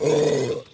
Oh.